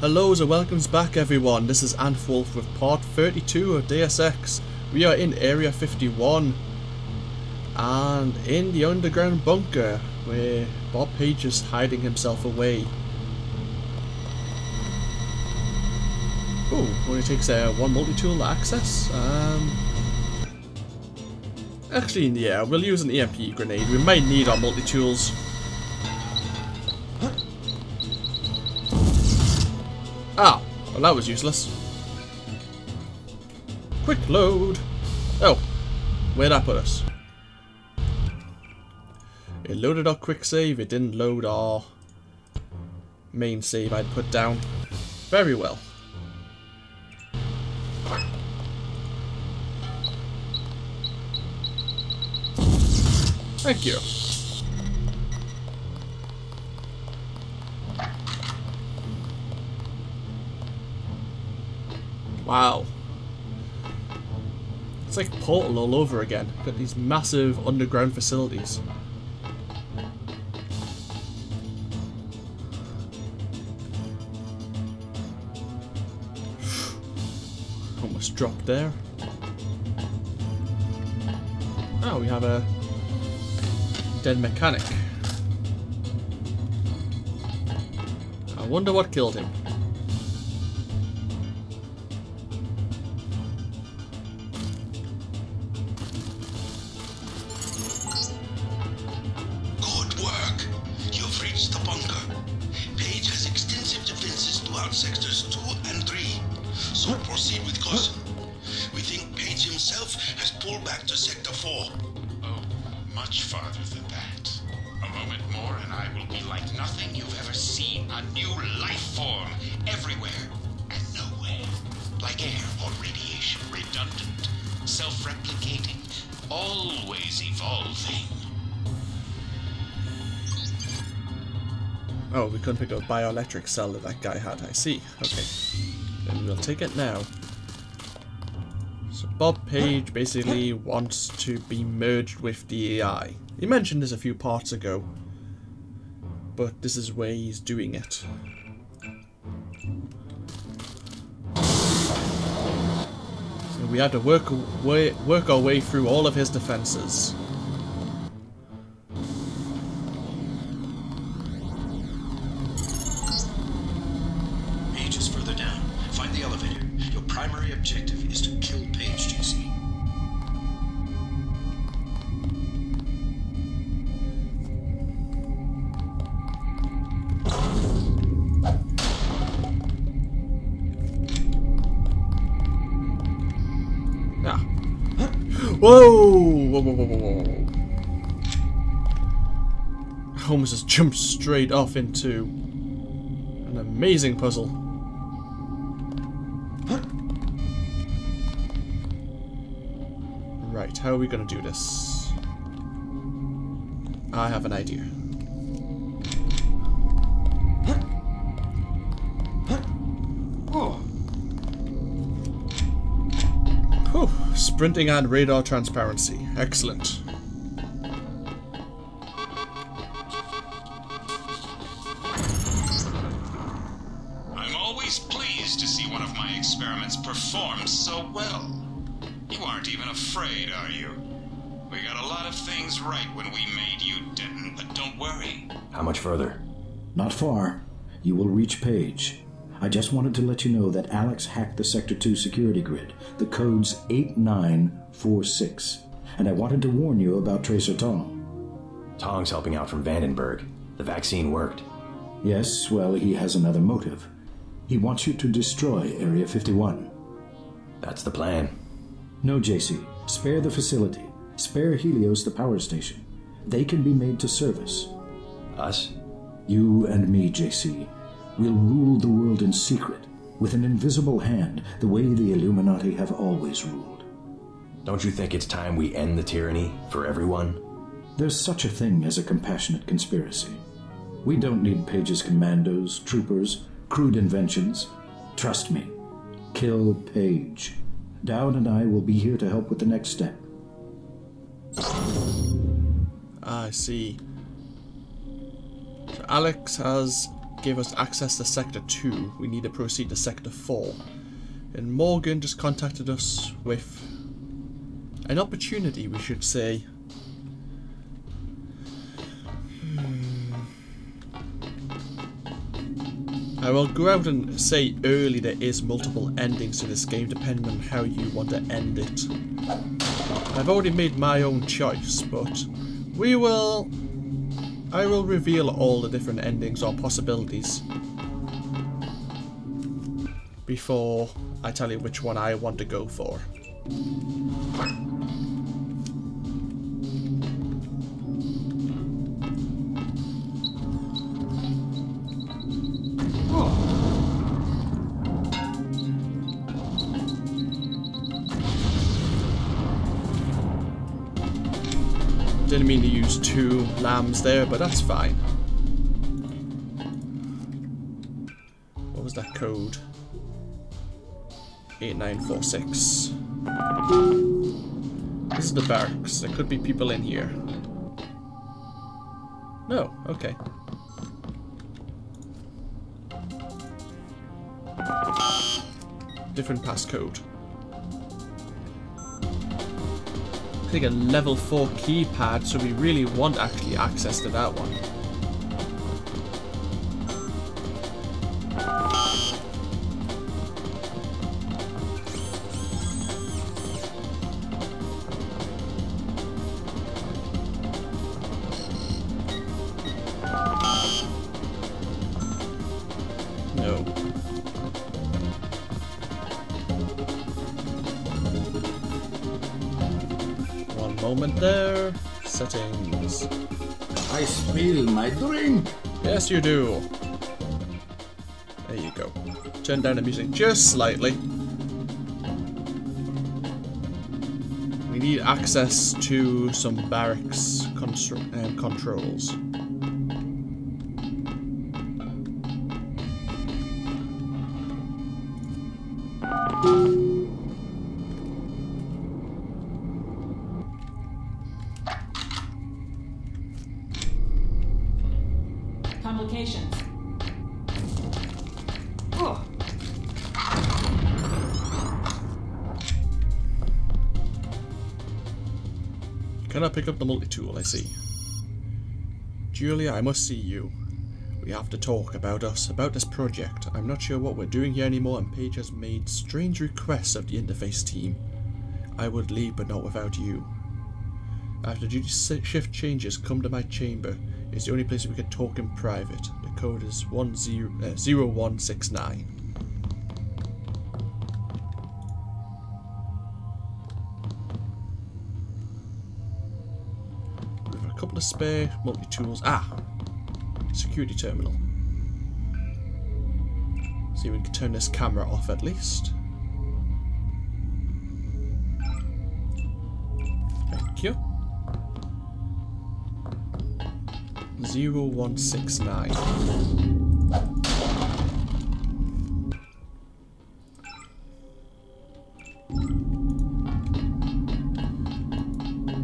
Hellos and welcomes back everyone, this is AnthWolf with part 32 of Deus Ex. We are in Area 51 and in the underground bunker where Bob Page is hiding himself away. Oh, only takes uh, one multi-tool to access. Um, actually, yeah, we'll use an EMP grenade. We might need our multi-tools. Well that was useless. Quick load. Oh, where'd that put us? It loaded our quick save, it didn't load our main save I'd put down. Very well. Thank you. Wow. It's like Portal all over again. Got these massive underground facilities. Almost dropped there. Oh, we have a dead mechanic. I wonder what killed him. Oh, we couldn't pick up a bioelectric cell that that guy had. I see. Okay. Then we'll take it now. So Bob Page basically wants to be merged with the AI. He mentioned this a few parts ago. But this is where he's doing it. So we had to work, way, work our way through all of his defenses. Jumped straight off into an amazing puzzle. Right, how are we gonna do this? I have an idea. Whew, sprinting and radar transparency. Excellent. Always pleased to see one of my experiments perform so well. You aren't even afraid, are you? We got a lot of things right when we made you, Denton, but don't worry. How much further? Not far. You will reach Page. I just wanted to let you know that Alex hacked the Sector 2 security grid. The code's 8946. And I wanted to warn you about Tracer Tong. Tong's helping out from Vandenberg. The vaccine worked. Yes, well, he has another motive. He wants you to destroy Area 51. That's the plan. No, JC. Spare the facility. Spare Helios the power station. They can be made to service. Us? You and me, JC. We'll rule the world in secret, with an invisible hand, the way the Illuminati have always ruled. Don't you think it's time we end the tyranny for everyone? There's such a thing as a compassionate conspiracy. We don't need Page's commandos, troopers, crude inventions. Trust me. Kill Page. Dowd and I will be here to help with the next step. I see. So Alex has gave us access to Sector 2. We need to proceed to Sector 4. And Morgan just contacted us with an opportunity, we should say. I will go out and say early there is multiple endings to this game depending on how you want to end it. I've already made my own choice, but we will... I will reveal all the different endings or possibilities before I tell you which one I want to go for. Two LAMs there, but that's fine. What was that code? 8946. This is the barracks. There could be people in here. No, okay. Different passcode. Take a level 4 keypad, so we really want actually access to that one. You do. There you go. Turn down the music just slightly. We need access to some barracks um, controls. Can I pick up the multi-tool? I see. Julia, I must see you. We have to talk about us, about this project. I'm not sure what we're doing here anymore and Page has made strange requests of the interface team. I would leave but not without you. After duty shift changes, come to my chamber. It's the only place we can talk in private. The code is 10, uh, 0169. Spare multi-tools. Ah! Security terminal. See if we can turn this camera off at least. Thank you. 0169.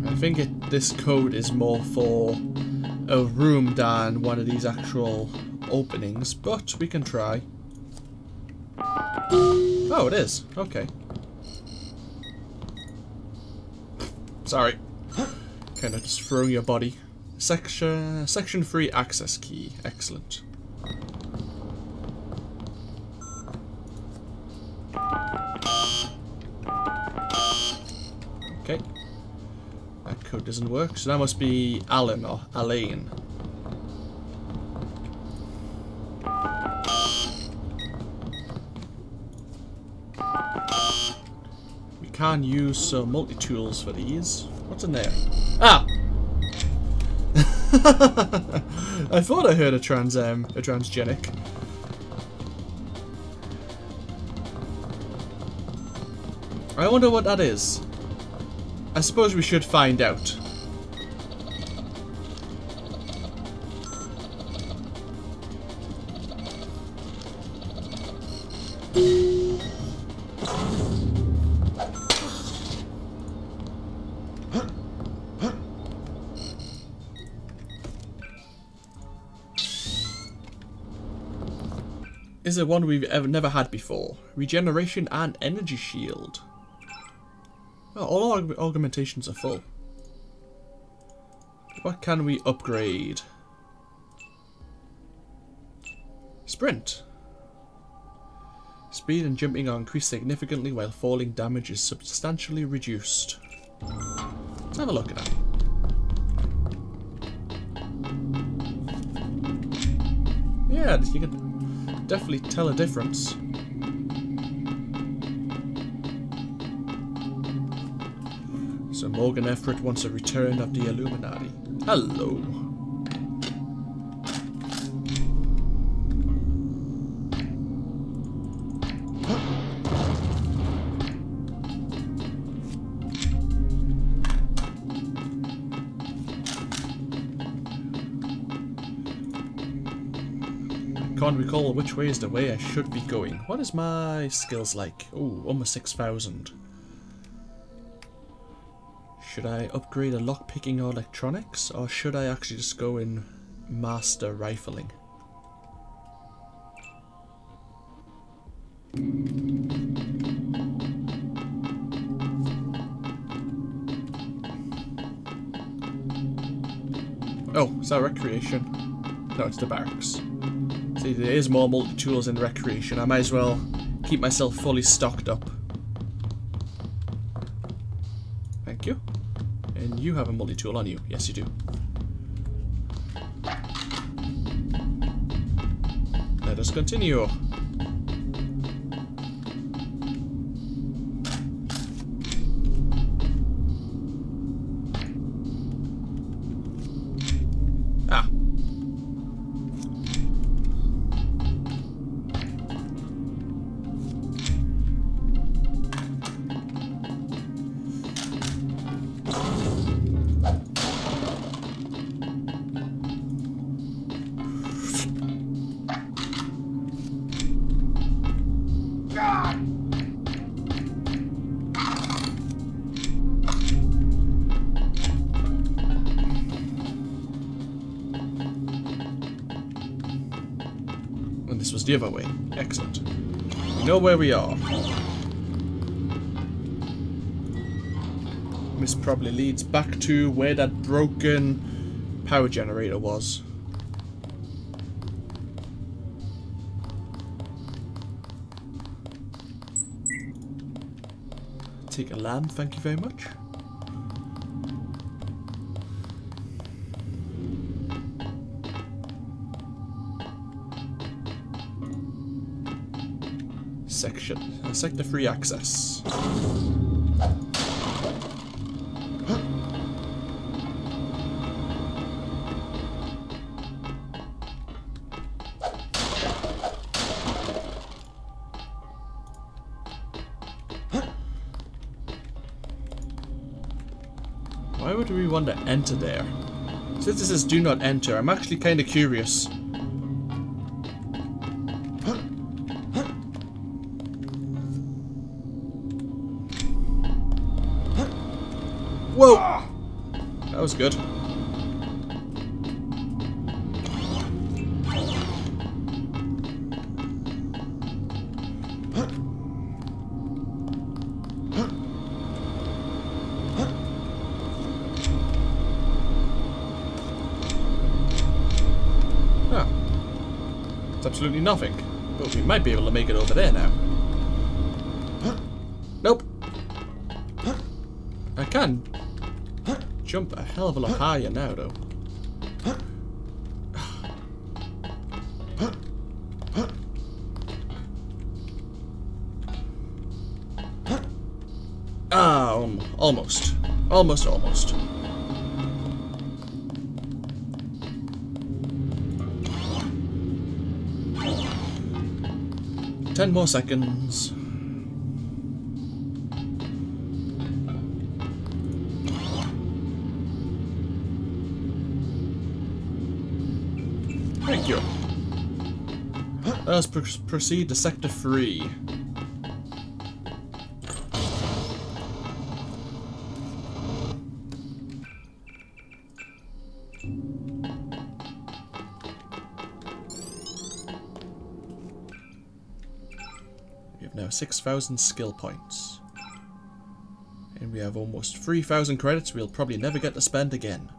I think it, this code is more for a room than one of these actual openings, but we can try. Oh, it is. Okay. Sorry. Kind of just throwing your body. Section section 3 access key. Excellent. Okay. That code doesn't work, so that must be Alan or Alain. We can use some multi-tools for these. What's in there? Ah! I thought I heard a trans um, a transgenic. I wonder what that is. I suppose we should find out. is it one we've ever never had before. Regeneration and energy shield. Oh, all our aug- augmentations are full. What can we upgrade? Sprint. Speed and jumping are increased significantly while falling damage is substantially reduced. Let's have a look at that. Yeah, you can definitely tell a difference. Morgan Everett wants a return of the Illuminati. Hello. Can't recall which way is the way I should be going. What is my skills like? Oh, almost 6,000. Should I upgrade a lockpicking or electronics? Or should I actually just go in master rifling? Oh, is that recreation? No, it's the barracks. See, there is more multi-tools in recreation. I might as well keep myself fully stocked up. You have a multi-tool on you. Yes, you do. Let us continue. Where we are. This probably leads back to where that broken power generator was. Take a LAM, thank you very much. Section. Sector free access. Why would we want to enter there? Since this says do not enter, I'm actually kind of curious. That good. It's absolutely nothing. But we might be able to make it over there now. Jump a hell of a lot higher now, though. Um, almost. Almost, almost. Ten more seconds. Let us pr proceed to Sector 3. We have now 6,000 skill points. And we have almost 3,000 credits we'll probably never get to spend again.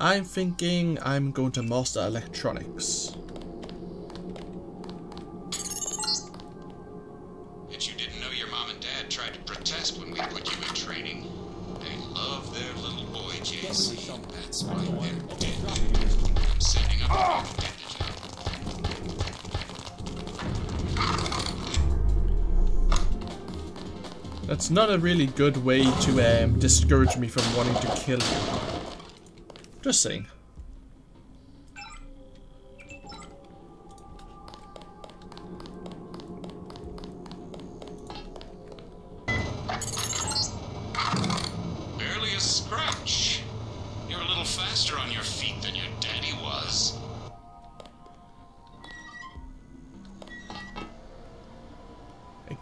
I'm thinking I'm going to master electronics. That's not a really good way to um, discourage me from wanting to kill you. Just saying.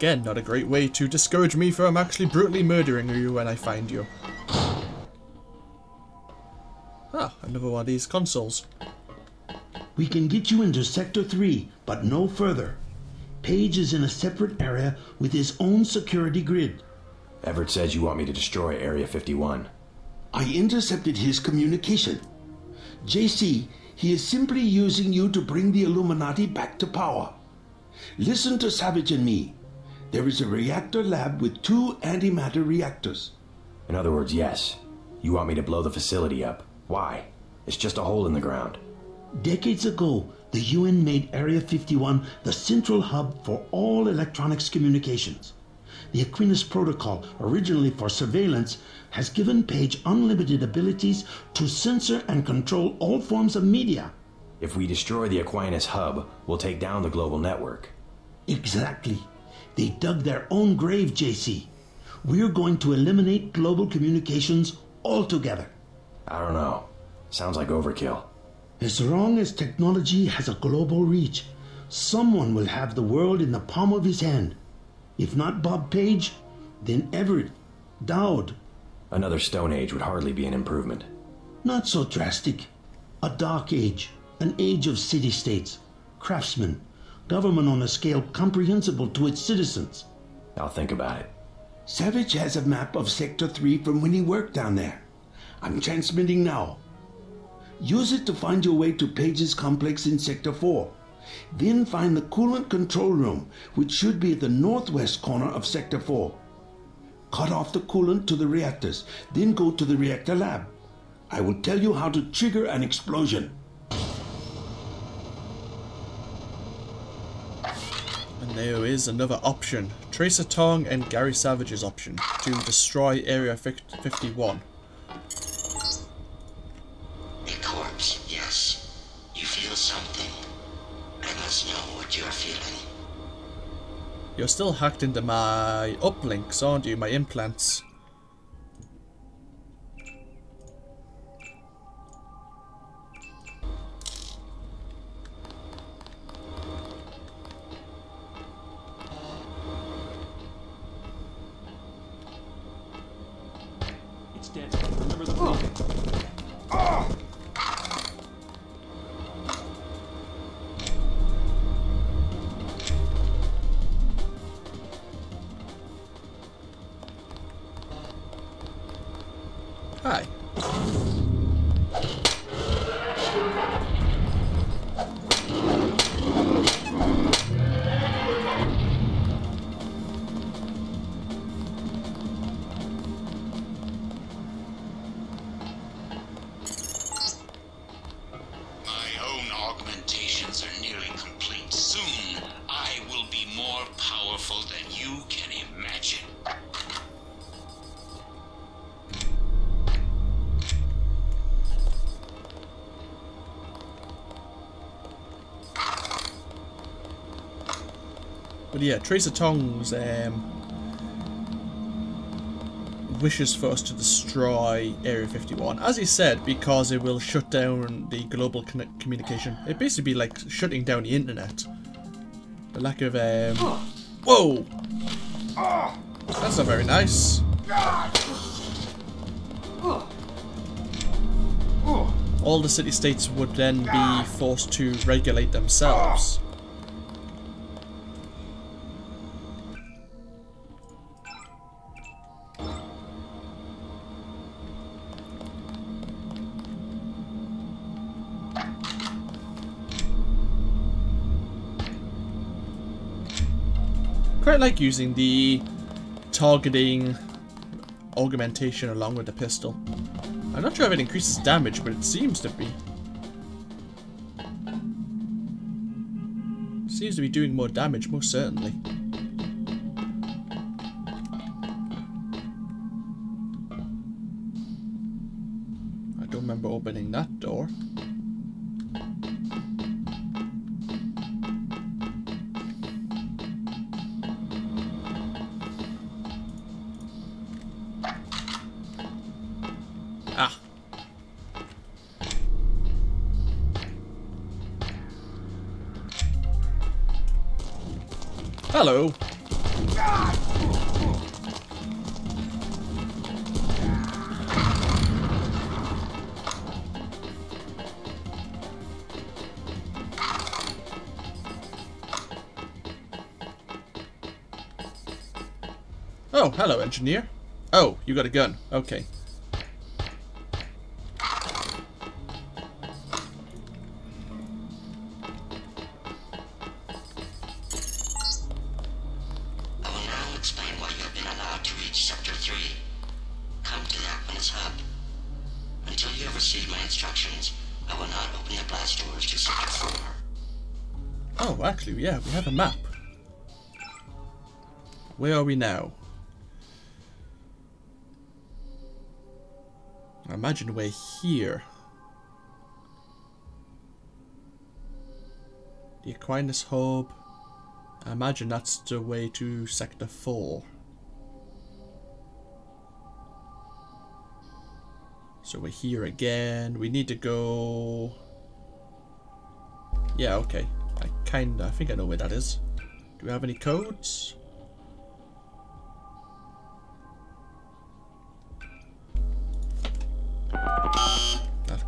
Again, not a great way to discourage me from actually brutally murdering you when I find you. Ah, another one of these consoles. We can get you into Sector 3, but no further. Page is in a separate area with his own security grid. Everett says you want me to destroy Area 51. I intercepted his communication. JC, he is simply using you to bring the Illuminati back to power. Listen to Savage and me. There is a reactor lab with two antimatter reactors. In other words, yes. You want me to blow the facility up. Why? It's just a hole in the ground. Decades ago, the UN made Area 51 the central hub for all electronics communications. The Aquinas Protocol, originally for surveillance, has given Page unlimited abilities to censor and control all forms of media. If we destroy the Aquinas hub, we'll take down the global network. Exactly. They dug their own grave, JC. We're going to eliminate global communications altogether. I don't know. Sounds like overkill. As long as technology has a global reach, someone will have the world in the palm of his hand. If not Bob Page, then Everett, Dowd. Another Stone Age would hardly be an improvement. Not so drastic. A dark age, an age of city states, craftsmen, government on a scale comprehensible to its citizens. I'll think about it. Savage has a map of Sector 3 from when he worked down there. I'm transmitting now. Use it to find your way to Page's complex in Sector 4. Then find the coolant control room, which should be at the northwest corner of Sector 4. Cut off the coolant to the reactors, then go to the reactor lab. I will tell you how to trigger an explosion. There is another option. Tracer Tong and Gary Savage's option to destroy Area 51. A corpse, yes. You feel something. I must know what you're feeling. You're still hacked into my uplinks, aren't you? My implants. Hi. Yeah, Tracer Tong's um, wishes for us to destroy Area 51. As he said, because it will shut down the global communication. It'd basically be like shutting down the internet. The lack of um. Whoa! That's not very nice. All the city-states would then be forced to regulate themselves. I quite like using the targeting augmentation along with the pistol. I'm not sure if it increases damage, but it seems to be. Seems to be doing more damage, most certainly. Oh, blast doors to Sector 4. Oh, actually, yeah, we have a map. Where are we now? Imagine we're here. The Aquinas Hub. I imagine that's the way to Sector 4. So we're here again. We need to go... Yeah, okay. I kinda, I think I know where that is. Do we have any codes?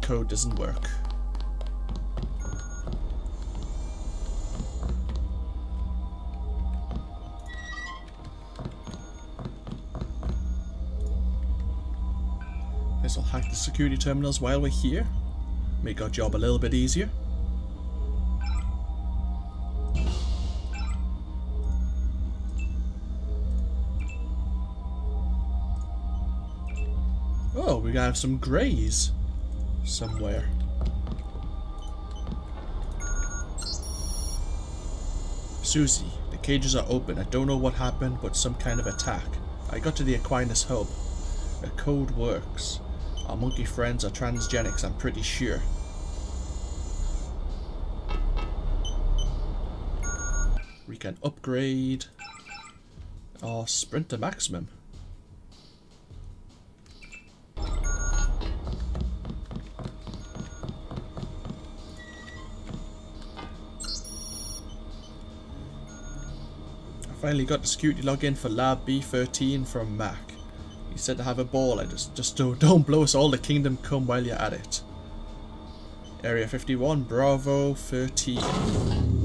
Code doesn't work. Guess I'll hack the security terminals while we're here. Make our job a little bit easier. Oh, we gotta have some greys somewhere. Susie, the cages are open. I don't know what happened, but some kind of attack. I got to the Aquinas hub. The code works. Our monkey friends are transgenics, I'm pretty sure. We can upgrade our sprint to maximum. Finally got the security login for Lab B13 from Mac. He said to have a ball and just, just don't, don't blow us all the kingdom come while you're at it. Area 51, Bravo 13.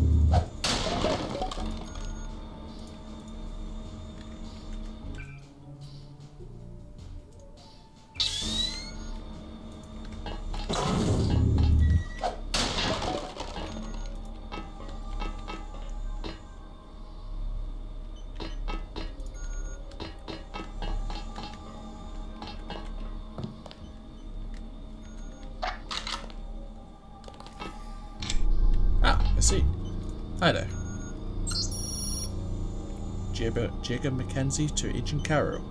Jacob, Mackenzie to Agent Caro.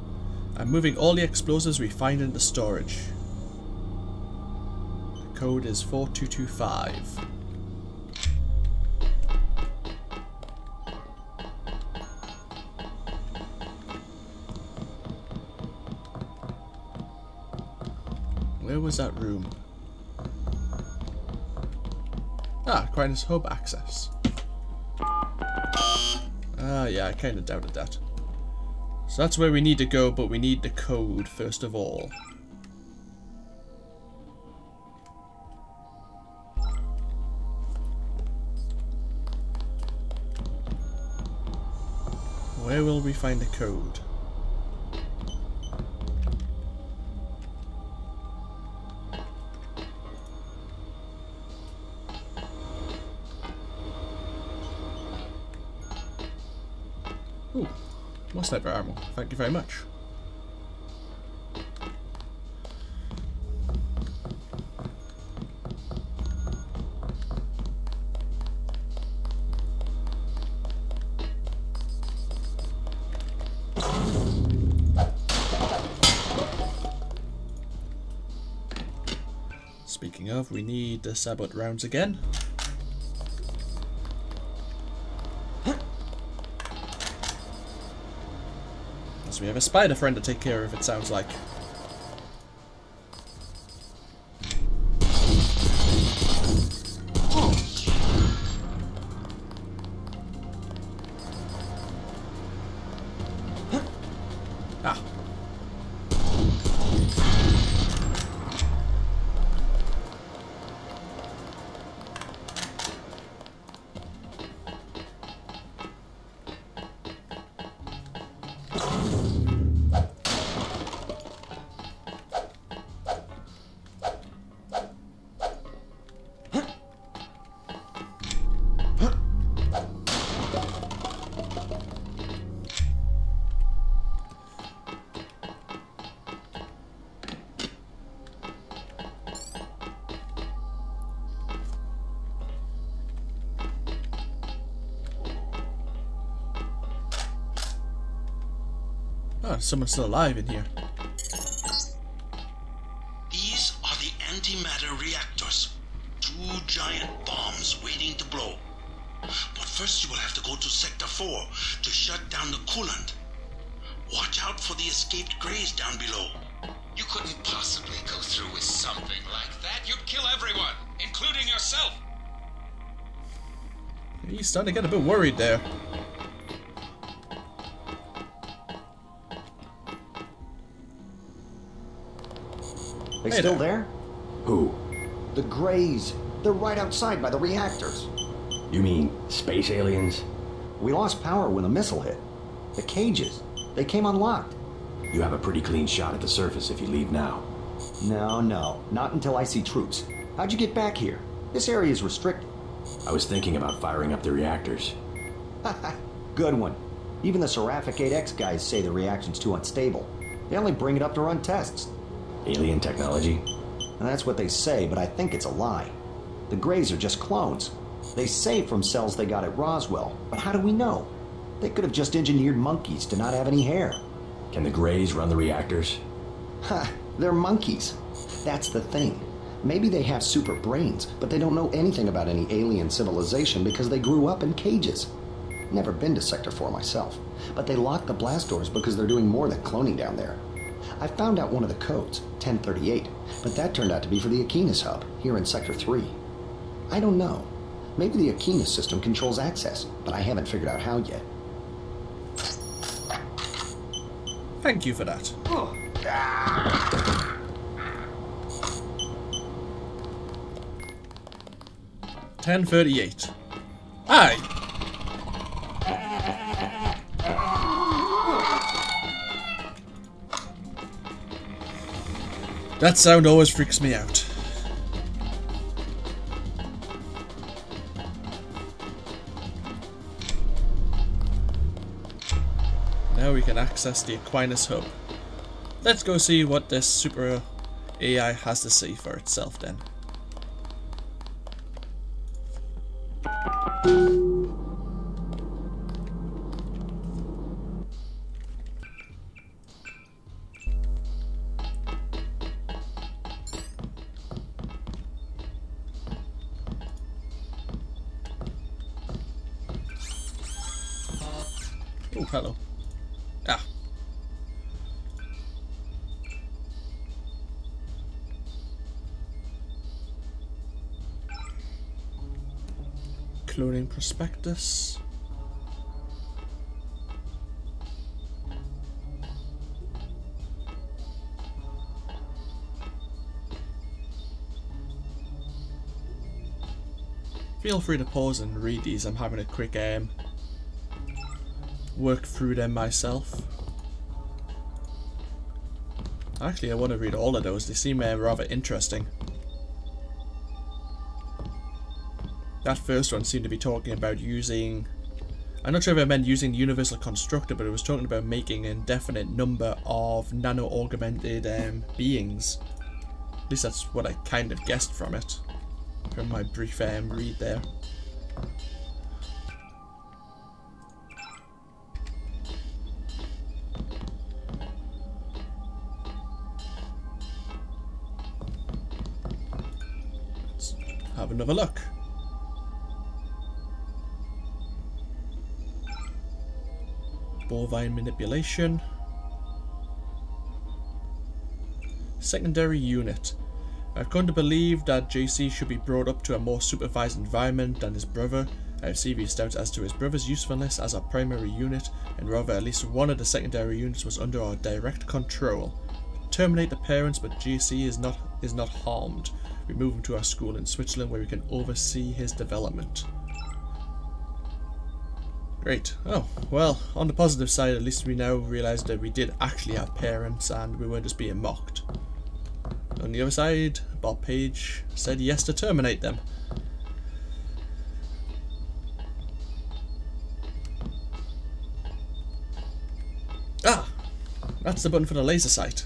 I'm moving all the explosives we find in the storage. The code is 4225. Where was that room? Ah, Aquinas Hub access. Ah, yeah, I kind of doubted that. So that's where we need to go, but we need the code first of all. Where will we find the code? Ooh, more sniper ammo. Thank you very much. Speaking of, we need the sabot rounds again. We have a spider friend to take care of, it sounds like. Someone's still alive in here. These are the antimatter reactors. Two giant bombs waiting to blow. But first you will have to go to Sector 4 to shut down the coolant. Watch out for the escaped Greys down below. You couldn't possibly go through with something like that. You'd kill everyone, including yourself. He's starting to get a bit worried there. Still there. Who? The Greys. They're right outside by the reactors. You mean space aliens? We lost power when the missile hit. The cages. They came unlocked. You have a pretty clean shot at the surface if you leave now. No, no. Not until I see troops. How'd you get back here? This area is restricted. I was thinking about firing up the reactors. Good one. Even the Seraphic 8X guys say the reaction's too unstable. They only bring it up to run tests. Alien technology? And that's what they say, but I think it's a lie. The Greys are just clones. They say from cells they got at Roswell, but how do we know? They could have just engineered monkeys to not have any hair. Can the Greys run the reactors? Ha! They're monkeys. That's the thing. Maybe they have super brains, but they don't know anything about any alien civilization because they grew up in cages. Never been to Sector 4 myself, but they lock the blast doors because they're doing more than cloning down there. I found out one of the codes, 1038, but that turned out to be for the Aquinas hub, here in Sector 3. I don't know. Maybe the Aquinas system controls access, but I haven't figured out how yet. Thank you for that. Oh. Ten thirty-eight. Aye. That sound always freaks me out. Now we can access the Aquinas hub. Let's go see what this super AI has to say for itself then. Prospectus. Feel free to pause and read these. I'm having a quick um, work through them myself. Actually, I want to read all of those. They seem uh, rather interesting. That first one seemed to be talking about using I'm not sure if I meant using the universal constructor, but it was talking about making an indefinite number of nano-augmented um, beings. At least that's what I kind of guessed from it, from my brief um, read there. Let's have another look. Bovine manipulation. Secondary unit. I've come to believe that JC should be brought up to a more supervised environment than his brother. I have serious doubts as to his brother's usefulness as our primary unit, and rather at least one of the secondary units was under our direct control. Terminate the parents, but JC is not is not harmed. We move him to our school in Switzerland where we can oversee his development. Great. Oh, well, on the positive side, at least we now realise that we did actually have parents and we weren't just being mocked. On the other side, Bob Page said yes to terminate them. Ah! That's the button for the laser sight.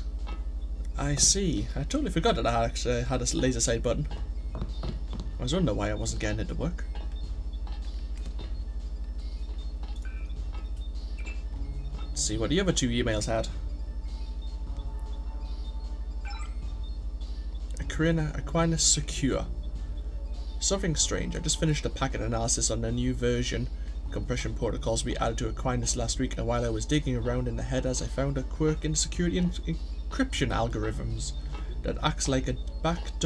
I see. I totally forgot that I actually had a laser sight button. I was wondering why I wasn't getting it to work. See what the other two emails had. Acrina Aquinas Secure. Something strange. I just finished a packet analysis on the new version compression protocols we added to Aquinas last week, and while I was digging around in the headers, I found a quirk in security encryption algorithms that acts like a back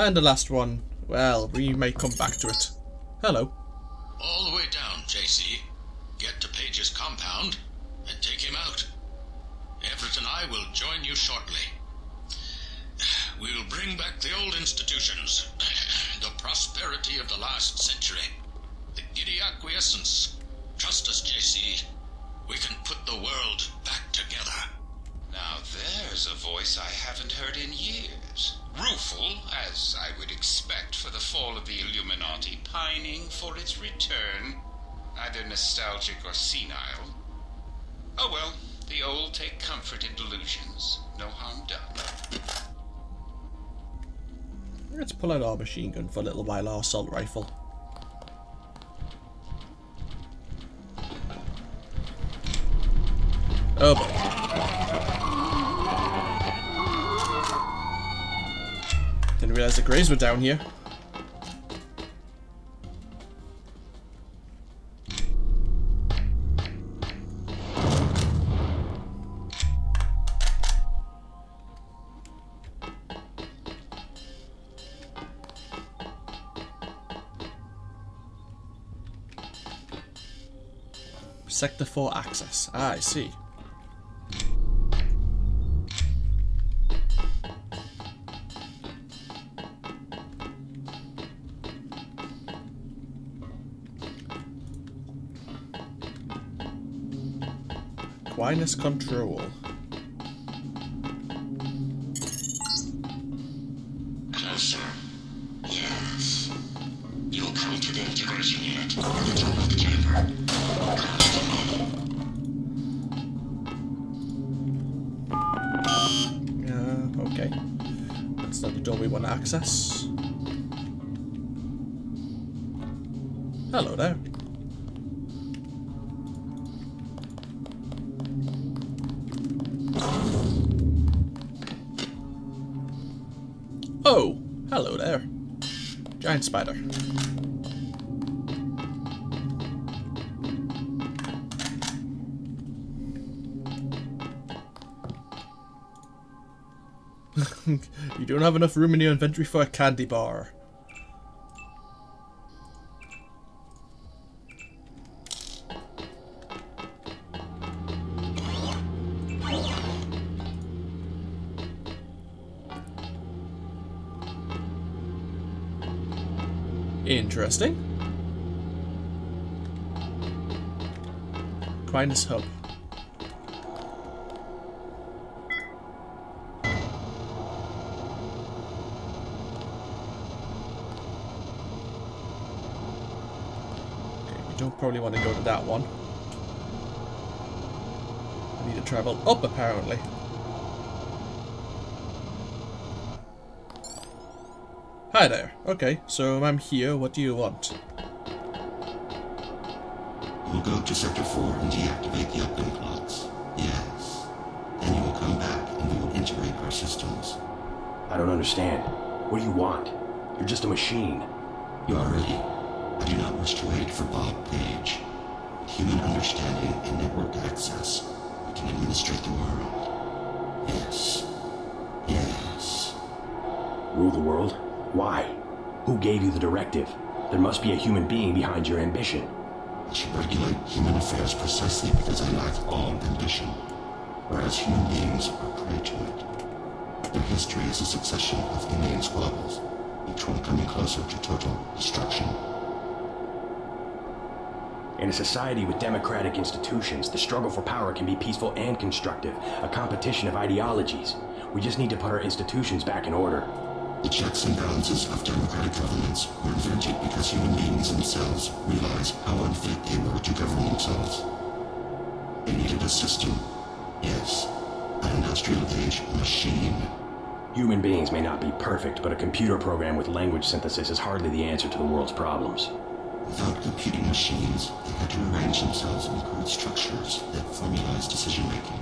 And the last one. Well, we may come back to it. Hello. All the way down, JC. Get to Page's compound and take him out. Everett and I will join you shortly. We'll bring back the old institutions, the prosperity of the last century, the giddy acquiescence. Trust us, JC. We can put the world back together. Now there's a voice I haven't heard in years. Rueful, as I would expect for the fall of the Illuminati, pining for its return. Either nostalgic or senile. Oh well, the old take comfort in delusions. No harm done. Let's pull out our machine gun for a little while, our assault rifle. Oh boy. Realize the greys were down here. Sector 4 access. Ah, I see. Aquinas control. Closer. Yes. You will come to the integration unit at the top of the chamber. Close to me. Uh, okay. That's not the door we want to access. Hello there. Giant spider. you don't have enough room in your inventory for a candy bar. interesting. Hub. don't probably want to go to that one. I need to travel up, apparently. Hi there. Okay, so I'm here. What do you want? You'll go to Sector 4 and deactivate the uplink locks. Yes. Then you will come back and we will integrate our systems. I don't understand. What do you want? You're just a machine. You are ready. I do not wish to wait for Bob Page. With human understanding and network access, we can administrate the world. Yes. Yes. Rule the world? Why? Who gave you the directive? There must be a human being behind your ambition. I should regulate human affairs precisely because I lack all ambition, whereas human beings are prey to it. Their history is a succession of inane squabbles, each one coming closer to total destruction. In a society with democratic institutions, the struggle for power can be peaceful and constructive, a competition of ideologies. We just need to put our institutions back in order. The checks and balances of democratic governments were invented because human beings themselves realized how unfit they were to govern themselves. They needed a system. Yes, an industrial age machine. Human beings may not be perfect, but a computer program with language synthesis is hardly the answer to the world's problems. Without computing machines, they had to arrange themselves in crude structures that formalize decision-making.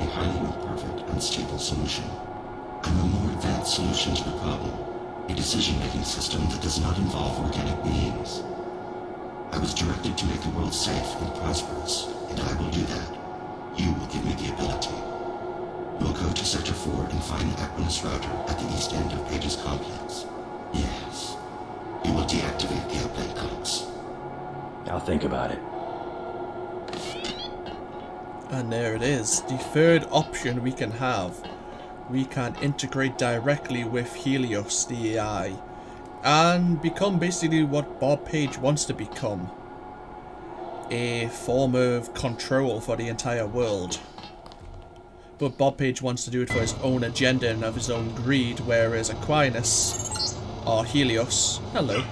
A highly imperfect, unstable solution. And a more advanced solution to the problem. A decision-making system that does not involve organic beings. I was directed to make the world safe and prosperous, and I will do that. You will give me the ability. We'll go to Sector 4 and find the Aquinas router at the east end of Page's complex. Yes. You will deactivate the uplink locks. I'll think about it. And there it is. The third option we can have. We can integrate directly with Helios, the AI. And become basically what Bob Page wants to become. A form of control for the entire world. But Bob Page wants to do it for his own agenda and of his own greed, whereas Aquinas, or Helios, hello,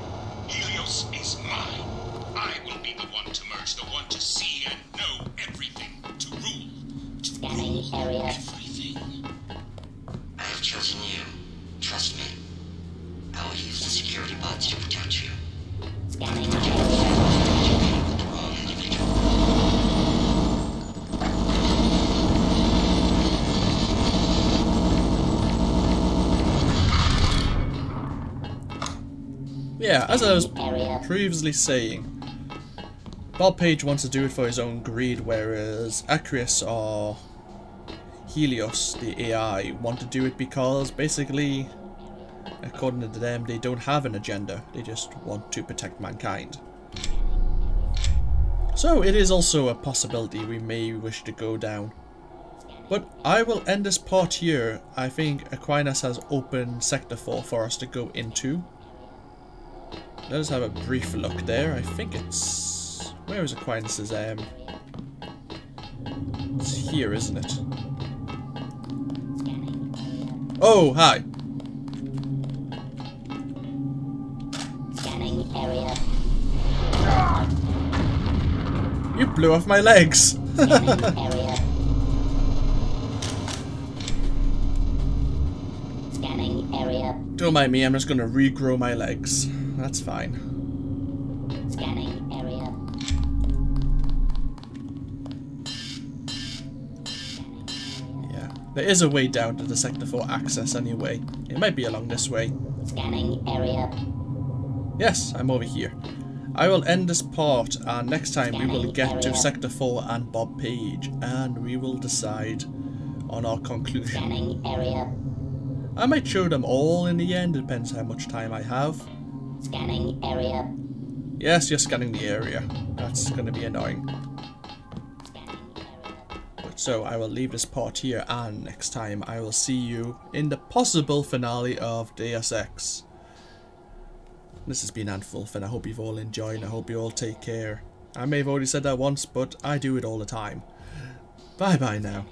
previously saying, Bob Page wants to do it for his own greed, whereas Acris or Helios, the AI, want to do it because basically, according to them, they don't have an agenda. They just want to protect mankind. So it is also a possibility we may wish to go down. But I will end this part here. I think Aquinas has opened Sector 4 for us to go into. Let us have a brief look there. I think it's... Where is Aquinas' um... It's here, isn't it? Oh, hi. Scanning area. You blew off my legs. Scanning area. Scanning area. Don't mind me, I'm just gonna regrow my legs. That's fine. Scanning area. Yeah. There is a way down to the Sector 4 access anyway. It might be along this way. Scanning area. Yes, I'm over here. I will end this part and next time we will get to Sector 4 and Bob Page and we will decide on our conclusion. Scanning area. I might show them all in the end, depends how much time I have. Scanning area. Yes, you're scanning the area. That's going to be annoying. Scanning area. But so I will leave this part here and next time I will see you in the possible finale of Deus Ex. This has been AnthWolf and I hope you've all enjoyed and I hope you all take care. I may have already said that once, but I do it all the time. Bye bye now.